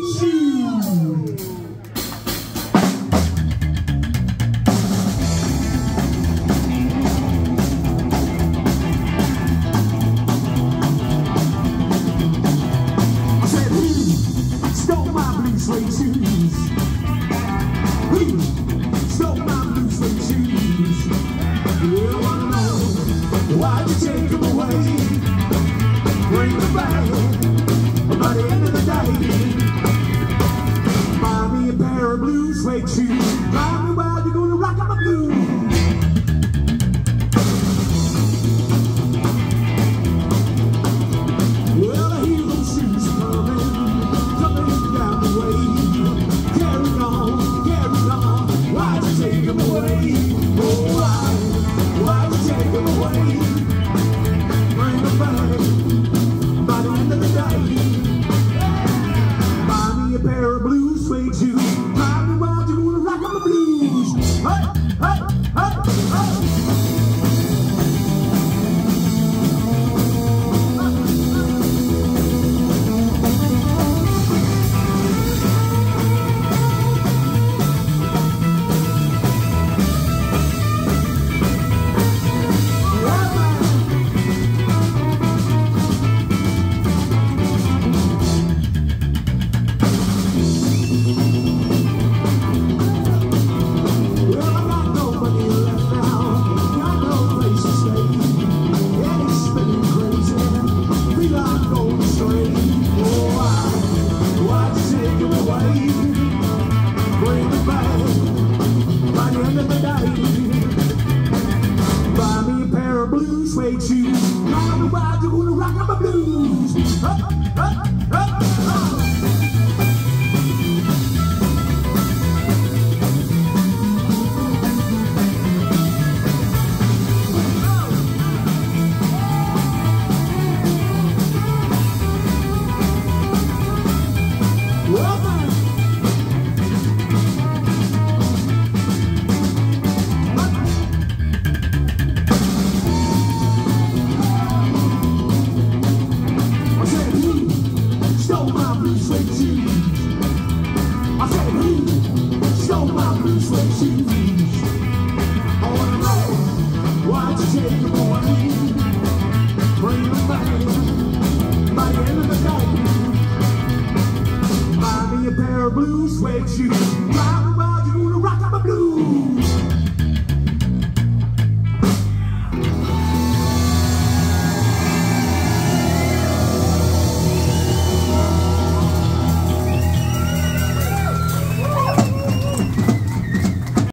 Shoot. sway tune. Drive me wild, you're gonna rock my blues. Well, I shoes coming, coming down the way, carry on. Buy me a pair of blue suede shoes. persuade you. My